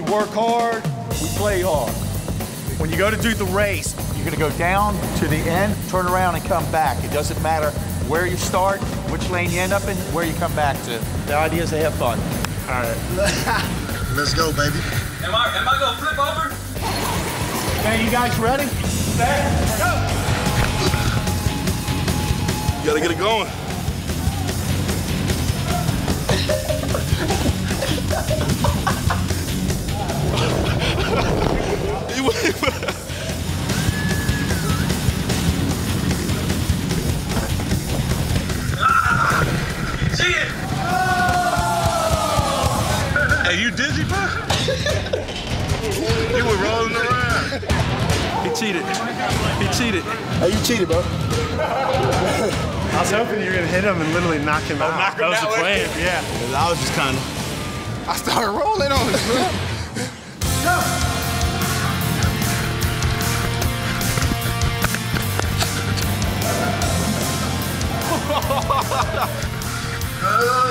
We work hard, we play hard. When you go to do the race, you're gonna go down to the end, turn around and come back. It doesn't matter where you start, which lane you end up in, where you come back to. The idea is to have fun. All right. Let's go, baby. Am I, am I gonna flip over? Okay, you guys ready? Set, go! You gotta get it going. Hey, you dizzy, bro? he was rolling around. He cheated. He cheated. Hey, you cheated, bro. I was hoping you were gonna hit him and literally knock him out. knock him that was the plan. Yeah. I was just kind of. I started rolling on it, bro.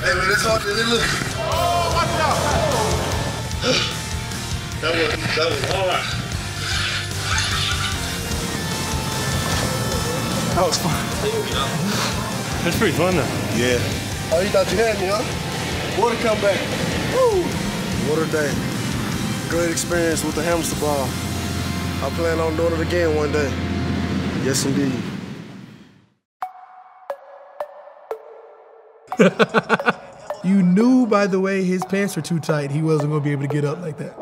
Hey, man, it's hard to look. Oh, that was that was hard. That was fun. That's pretty fun though. Yeah. Oh, you thought you had me, huh? What a comeback. Woo! What a day. Great experience with the hamster ball. I plan on doing it again one day. Yes, indeed. You knew by the way his pants were too tight, he wasn't going to be able to get up like that.